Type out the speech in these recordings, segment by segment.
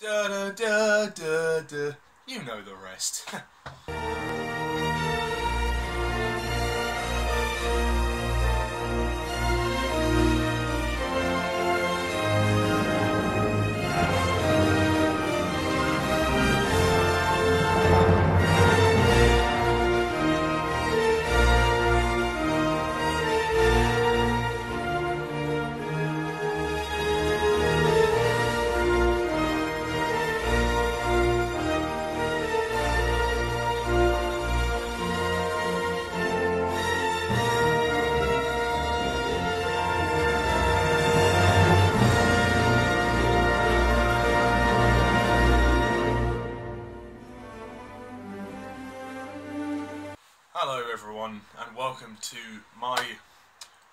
Da da da da. You know the rest. everyone, and welcome to my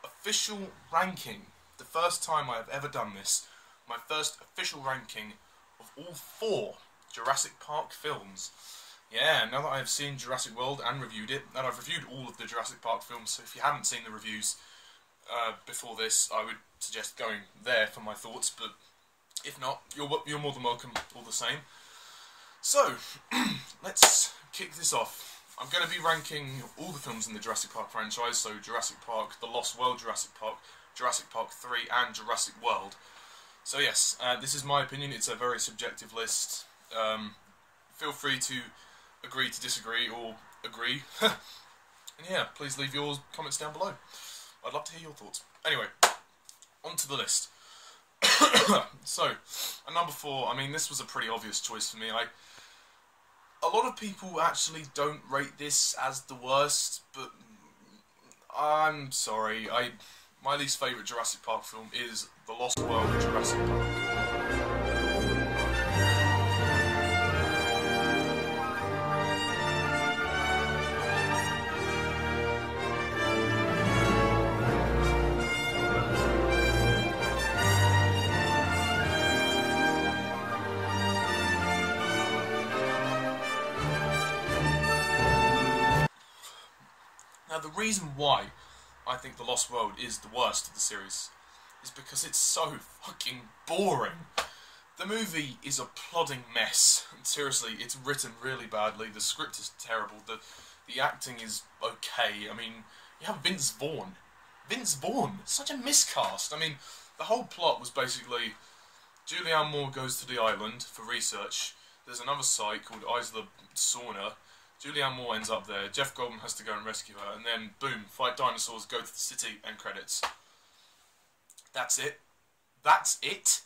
official ranking. The first time I have ever done this. My first official ranking of all four Jurassic Park films. Yeah, now that I have seen Jurassic World and reviewed it, and I've reviewed all of the Jurassic Park films, so if you haven't seen the reviews uh, before this, I would suggest going there for my thoughts, but if not, you're, you're more than welcome all the same. So, let's kick this off. I'm going to be ranking all the films in the Jurassic Park franchise, so Jurassic Park, The Lost World, Jurassic Park, Jurassic Park 3, and Jurassic World. So yes, uh, this is my opinion, it's a very subjective list. Um, feel free to agree to disagree, or agree. and yeah, please leave your comments down below. I'd love to hear your thoughts. Anyway, on to the list. so, at number four, I mean, this was a pretty obvious choice for me. I a lot of people actually don't rate this as the worst, but I'm sorry. I my least favorite Jurassic Park film is The Lost World Jurassic Park. Now, the reason why I think The Lost World is the worst of the series is because it's so fucking boring. The movie is a plodding mess. Seriously, it's written really badly. The script is terrible. The the acting is okay. I mean, you have Vince Vaughn. Vince Vaughn, such a miscast. I mean, the whole plot was basically Julianne Moore goes to the island for research. There's another site called Isla Sorna. Julianne Moore ends up there. Jeff Goldblum has to go and rescue her, and then boom, fight dinosaurs, go to the city, and credits. That's it. That's it.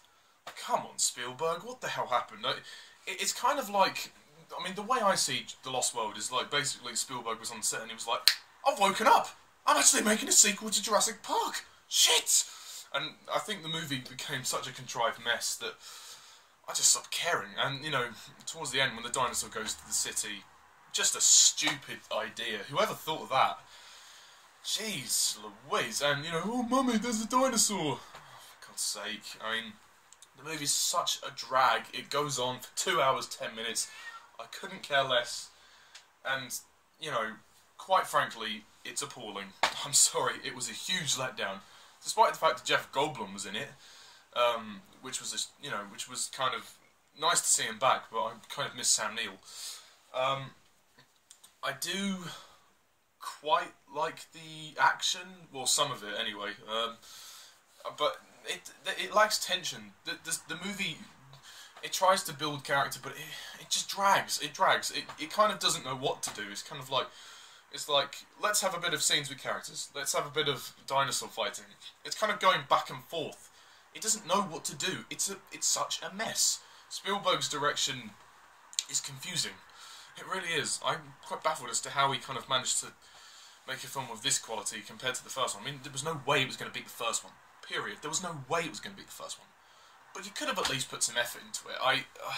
Come on, Spielberg. What the hell happened? It's kind of like, I mean, the way I see The Lost World is like basically Spielberg was on set and he was like, "I've woken up. I'm actually making a sequel to Jurassic Park. Shit." And I think the movie became such a contrived mess that I just stopped caring. And you know, towards the end, when the dinosaur goes to the city, just a stupid idea. Whoever thought of that? Jeez Louise. And, you know, oh, mummy, there's a dinosaur. For God's sake. I mean, the movie's such a drag. It goes on for two hours, ten minutes. I couldn't care less. And, you know, quite frankly, it's appalling. I'm sorry, it was a huge letdown. Despite the fact that Jeff Goldblum was in it, um, which was, a, you know, which was kind of nice to see him back, but I kind of miss Sam Neill. Um, I do quite like the action, well, some of it anyway. Um, but it it lacks tension. The, the the movie it tries to build character, but it, it just drags. It drags. It it kind of doesn't know what to do. It's kind of like it's like let's have a bit of scenes with characters. Let's have a bit of dinosaur fighting. It's kind of going back and forth. It doesn't know what to do. It's a it's such a mess. Spielberg's direction is confusing. It really is. I'm quite baffled as to how he kind of managed to make a film of this quality compared to the first one. I mean, there was no way it was going to beat the first one. Period. There was no way it was going to beat the first one. But you could have at least put some effort into it. I, uh,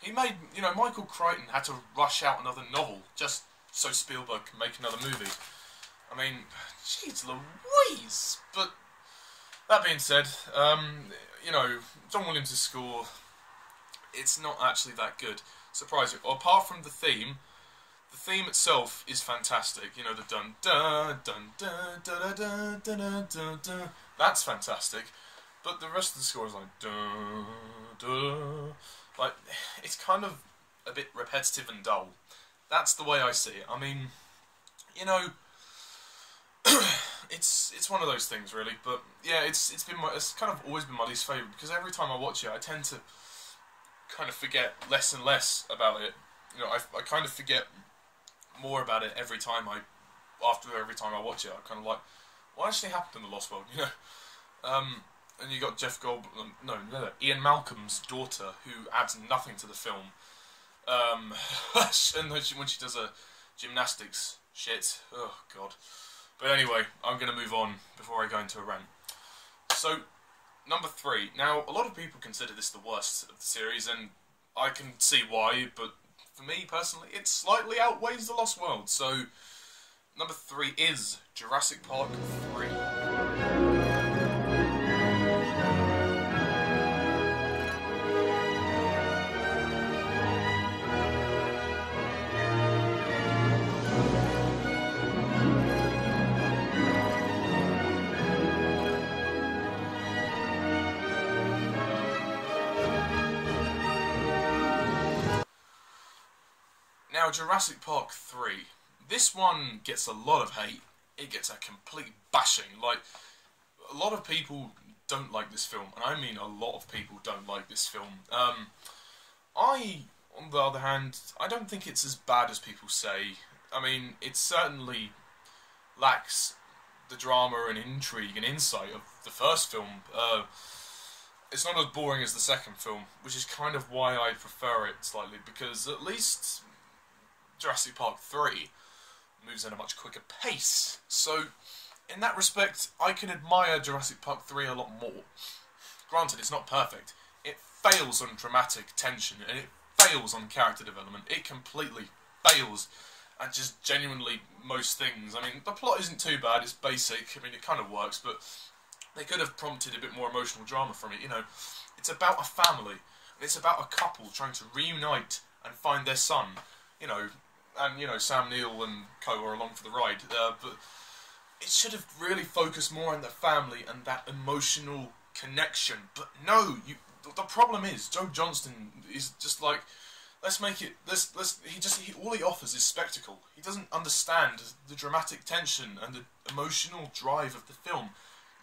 he made, you know, Michael Crichton had to rush out another novel just so Spielberg can make another movie. I mean, jeez Louise. But that being said, um, you know, John Williams' score, it's not actually that good. Surprising. Apart from the theme, the theme itself is fantastic. You know, the dun dun dun dun dun dun dun dun dun dun. That's fantastic. But the rest of the score is like dun dun. it's kind of a bit repetitive and dull. That's the way I see it. I mean, you know, it's it's one of those things, really. But yeah, it's it's been my, it's kind of always been my least favorite because every time I watch it, I tend to kind of forget less and less about it. You know, I, I kind of forget more about it every time I after every time I watch it. I kind of like what actually happened in the Lost World, you know. Um, and you got Jeff Goldblum, no, no, no, Ian Malcolm's daughter, who adds nothing to the film. Um, and when she, when she does a gymnastics shit, oh god. But anyway, I'm going to move on before I go into a rant. So, number three. Now, a lot of people consider this the worst of the series, and I can see why, but for me personally, it slightly outweighs The Lost World. So, number three is Jurassic Park 3. Jurassic Park 3. This one gets a lot of hate. It gets a complete bashing. Like, a lot of people don't like this film, and I mean a lot of people don't like this film. Um, I, on the other hand, I don't think it's as bad as people say. I mean, it certainly lacks the drama and intrigue and insight of the first film. Uh, it's not as boring as the second film, which is kind of why I prefer it slightly, because at least Jurassic Park 3 moves at a much quicker pace. So, in that respect, I can admire Jurassic Park 3 a lot more. Granted, it's not perfect. It fails on dramatic tension, and it fails on character development. It completely fails at just genuinely most things. I mean, the plot isn't too bad, it's basic, I mean, it kind of works, but they could have prompted a bit more emotional drama from it, you know. It's about a family, it's about a couple trying to reunite and find their son. You know, and you know Sam Neill and co are along for the ride. Uh, but it should have really focused more on the family and that emotional connection. But no, you. The problem is Joe Johnston is just like, let's make it. Let's let's. He just he, all he offers is spectacle. He doesn't understand the dramatic tension and the emotional drive of the film.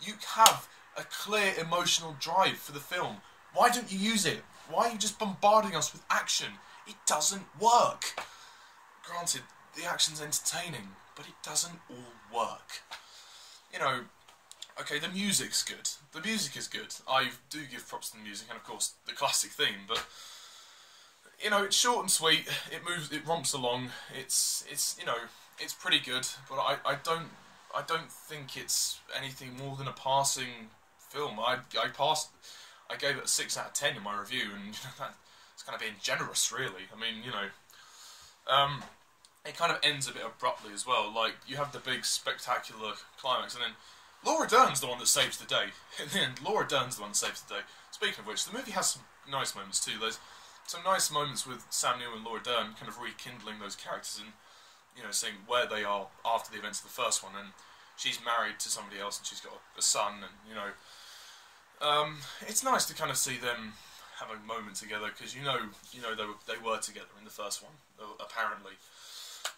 You have a clear emotional drive for the film. Why don't you use it? Why are you just bombarding us with action? It doesn't work granted, the action's entertaining, but it doesn't all work. You know, okay, the music's good. The music is good. I do give props to the music, and of course, the classic theme, but you know, it's short and sweet. It moves, it romps along. It's, it's, you know, it's pretty good. But I, I don't, I don't think it's anything more than a passing film. I, I passed, I gave it a six out of ten in my review, and you know, that's kind of being generous, really. I mean, you know, um, it kind of ends a bit abruptly as well. Like you have the big spectacular climax, and then Laura Dern's the one that saves the day. And then Laura Dern's the one that saves the day. Speaking of which, the movie has some nice moments too. There's some nice moments with Sam Neill and Laura Dern, kind of rekindling those characters and you know seeing where they are after the events of the first one. And she's married to somebody else, and she's got a son, and you know, um, it's nice to kind of see them have a moment together because you know, you know they were they were together in the first one apparently.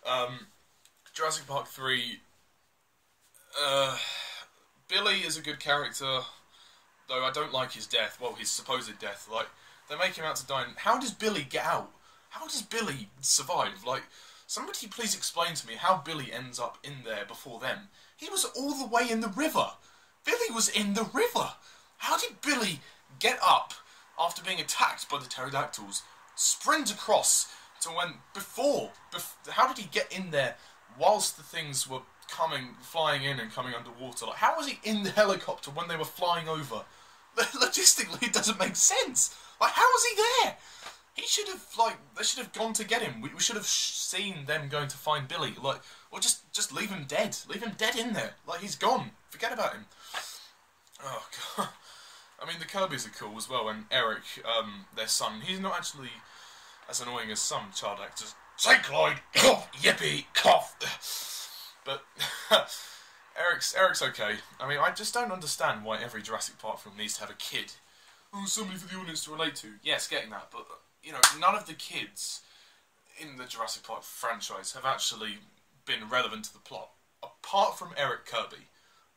Um, Jurassic Park 3. Uh, Billy is a good character, though I don't like his death. Well, his supposed death. Like, they make him out to die. how does Billy get out? How does Billy survive? Like, somebody please explain to me how Billy ends up in there before them. He was all the way in the river. Billy was in the river. How did Billy get up after being attacked by the pterodactyls, sprint across to when before, bef- how did he get in there whilst the things were coming, flying in and coming underwater? Like, how was he in the helicopter when they were flying over? Logistically, it doesn't make sense. Like, how was he there? He should have like they should have gone to get him. We, we should have sh- seen them going to find Billy. Like, or just just leave him dead. Leave him dead in there. Like he's gone. Forget about him. Oh god. I mean, the Kirbys are cool as well, and Eric, um, their son, he's not actually as annoying as some child actors. Clyde, cough, yippee, cough. But Eric's Eric's okay. I mean, I just don't understand why every Jurassic Park film needs to have a kid. Oh, somebody for the audience to relate to. Yes, getting that, but you know, none of the kids in the Jurassic Park franchise have actually been relevant to the plot. Apart from Eric Kirby,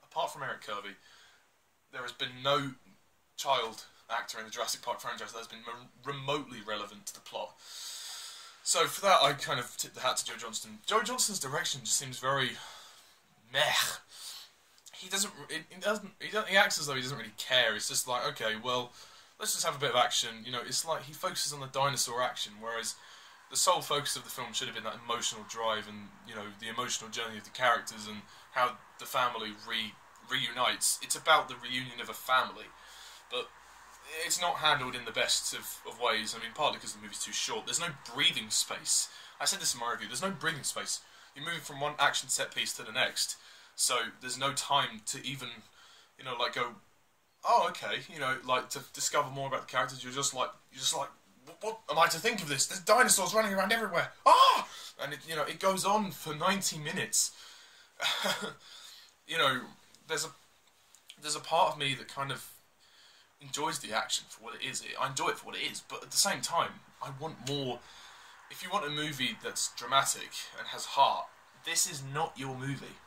apart from Eric Kirby, there has been no child actor in the Jurassic Park franchise that has been remotely relevant to the plot. So for that, I kind of tip the hat to Joe Johnston. Joe Johnston's direction just seems very meh. He doesn't. He doesn't. He, doesn't, he acts as though he doesn't really care. It's just like, okay, well, let's just have a bit of action. You know, it's like he focuses on the dinosaur action, whereas the sole focus of the film should have been that emotional drive and you know the emotional journey of the characters and how the family re reunites. It's about the reunion of a family, but it's not handled in the best of, of ways. I mean, partly because the movie's too short. There's no breathing space. I said this in my review. There's no breathing space. You're moving from one action set piece to the next, so there's no time to even, you know, like go, oh, okay, you know, like to discover more about the characters. You're just like, you're just like, what, what am I to think of this? There's dinosaurs running around everywhere. Ah, and it, you know, it goes on for 90 minutes. you know, there's a there's a part of me that kind of enjoys the action for what it is. I enjoy it for what it is, but at the same time, I want more. If you want a movie that's dramatic and has heart, this is not your movie.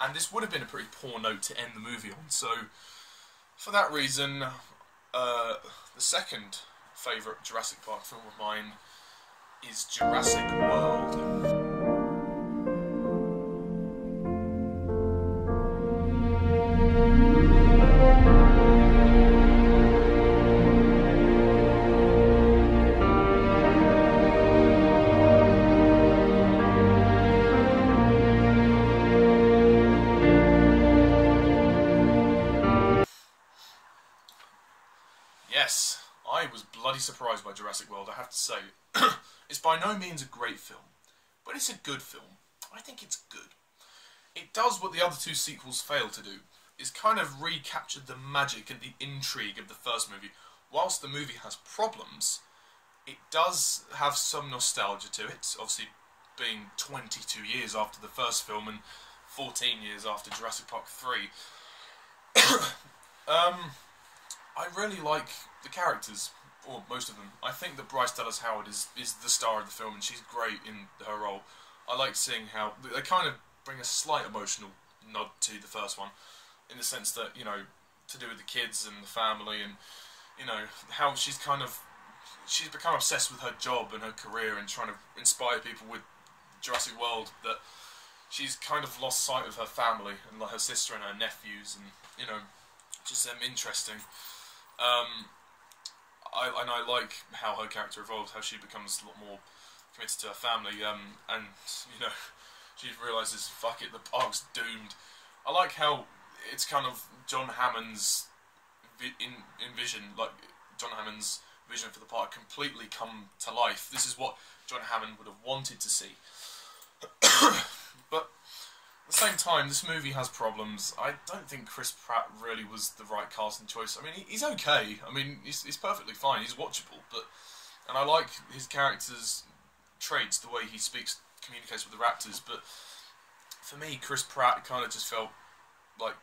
And this would have been a pretty poor note to end the movie on. So, for that reason, uh, the second favourite Jurassic Park film of mine is Jurassic World. Surprised by Jurassic World, I have to say. it's by no means a great film, but it's a good film. I think it's good. It does what the other two sequels failed to do. It's kind of recaptured the magic and the intrigue of the first movie. Whilst the movie has problems, it does have some nostalgia to it. Obviously, being 22 years after the first film and 14 years after Jurassic Park 3. um, I really like the characters or most of them. I think that Bryce Dallas Howard is is the star of the film, and she's great in her role. I like seeing how they kind of bring a slight emotional nod to the first one, in the sense that you know to do with the kids and the family, and you know how she's kind of she's become obsessed with her job and her career and trying to inspire people with Jurassic World that she's kind of lost sight of her family and like her sister and her nephews and you know just um, interesting. Um, I, and I like how her character evolves, how she becomes a lot more committed to her family, um, and you know, she realizes, fuck it, the park's doomed. I like how it's kind of John Hammond's in envision, like John Hammond's vision for the park, completely come to life. This is what John Hammond would have wanted to see. but the same time, this movie has problems. I don't think Chris Pratt really was the right casting choice. I mean, he's okay. I mean, he's, he's perfectly fine. He's watchable, but and I like his character's traits, the way he speaks, communicates with the Raptors. But for me, Chris Pratt kind of just felt like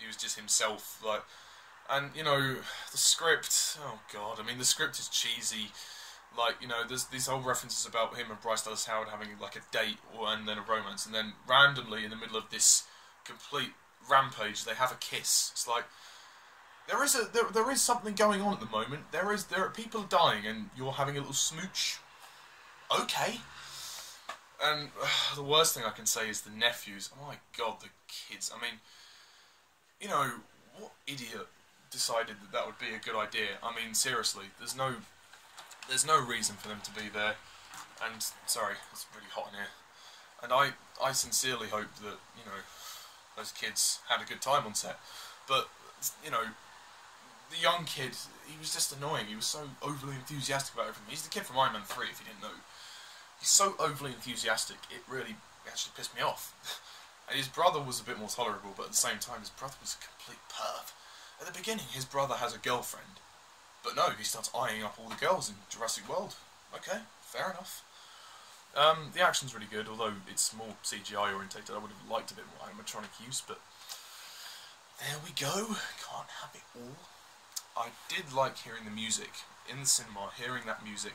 he was just himself. Like, and you know, the script. Oh God, I mean, the script is cheesy like you know, there's these whole references about him and Bryce Dallas Howard having like a date or, and then a romance, and then randomly in the middle of this complete rampage, they have a kiss. It's like there is a there, there is something going on at the moment. There is there are people dying, and you're having a little smooch. Okay. And uh, the worst thing I can say is the nephews. Oh my god, the kids. I mean, you know, what idiot decided that that would be a good idea? I mean, seriously, there's no there's no reason for them to be there. And sorry, it's really hot in here. And I, I sincerely hope that you know those kids had a good time on set. But you know, the young kid, he was just annoying. He was so overly enthusiastic about everything. He's the kid from Iron Man Three, if you didn't know. He's so overly enthusiastic. It really actually pissed me off. and his brother was a bit more tolerable, but at the same time, his brother was a complete perv. At the beginning, his brother has a girlfriend but no, he starts eyeing up all the girls in Jurassic World. Okay, fair enough. Um, the action's really good, although it's more CGI orientated. I would have liked a bit more animatronic use, but there we go. Can't have it all. I did like hearing the music in the cinema. Hearing that music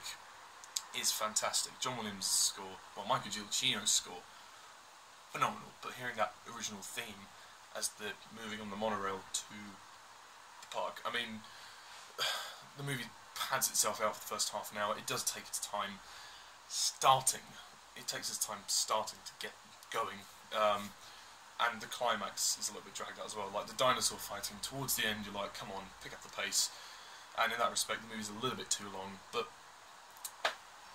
is fantastic. John Williams' score, well, Michael Giacchino's score, phenomenal. But hearing that original theme as the moving on the monorail to the park, I mean, the movie pads itself out for the first half an hour. It does take its time starting. It takes its time starting to get going. Um, and the climax is a little bit dragged out as well. Like the dinosaur fighting towards the end, you're like, come on, pick up the pace. And in that respect, the movie's a little bit too long. But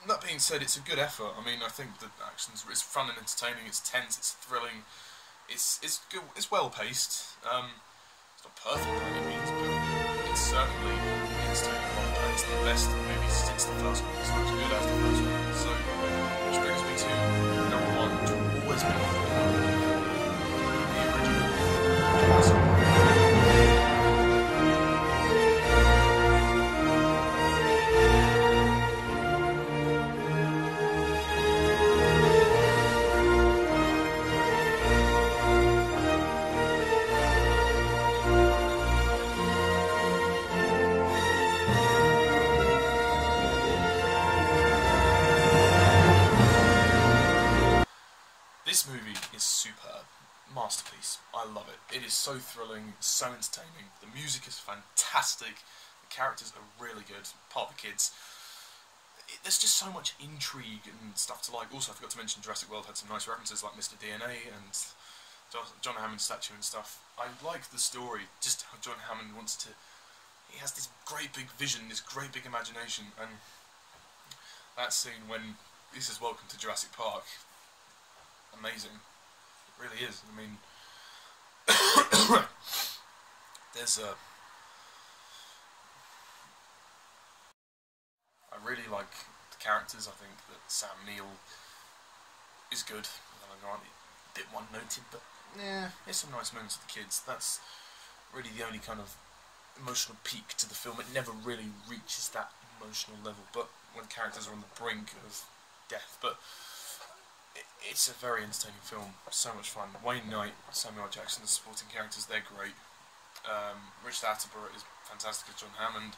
that being said, it's a good effort. I mean, I think the action's it's fun and entertaining. It's tense. It's thrilling. It's it's good. It's well paced. Um, it's not perfect by any means, but it's certainly entertaining. Oh, it's the best movie since the first one. It's not as good as the first one. So, I love it. It is so thrilling, so entertaining. The music is fantastic. The characters are really good. Part of the kids. It, there's just so much intrigue and stuff to like. Also, I forgot to mention Jurassic World had some nice references like Mr. DNA and John Hammond's statue and stuff. I like the story, just how John Hammond wants to. He has this great big vision, this great big imagination, and that scene when he says "Welcome to Jurassic Park," amazing. It really is. I mean, there's a. Uh, I really like the characters. I think that Sam Neill is good. a bit one noted, but yeah, there's some nice moments with the kids. That's really the only kind of emotional peak to the film. It never really reaches that emotional level, but when characters are on the brink of death. But it's a very entertaining film. So much fun. Wayne Knight, Samuel Jackson, the supporting characters, they're great. Um, Richard Attenborough is fantastic as John Hammond.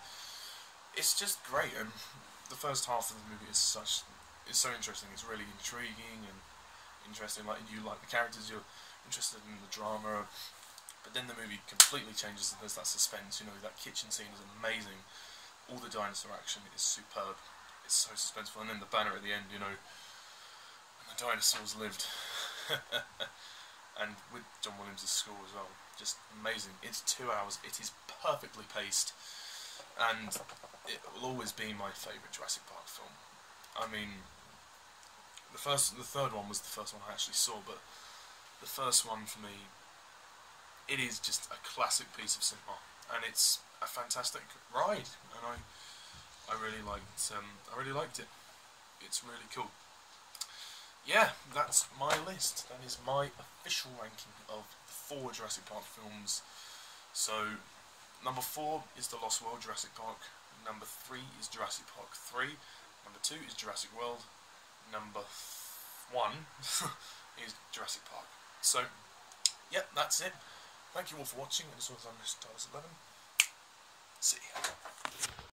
It's just great, and the first half of the movie is such is so interesting. It's really intriguing and interesting. Like you like the characters, you're interested in the drama, but then the movie completely changes. And there's that suspense. You know, that kitchen scene is amazing. All the dinosaur action is superb. It's so suspenseful, and then the banner at the end. You know the dinosaurs lived. and with John Williams' score as well. Just amazing. It's two hours. It is perfectly paced. And it will always be my favourite Jurassic Park film. I mean, the first, the third one was the first one I actually saw, but the first one for me, it is just a classic piece of cinema, and it's a fantastic ride, and I, I really liked, um, I really liked it. It's really cool yeah, that's my list. That is my official ranking of the four Jurassic Park films. So, number four is The Lost World Jurassic Park. Number three is Jurassic Park 3. Number two is Jurassic World. Number one is Jurassic Park. So, yeah, that's it. Thank you all for watching. This was on Stars 11. See ya.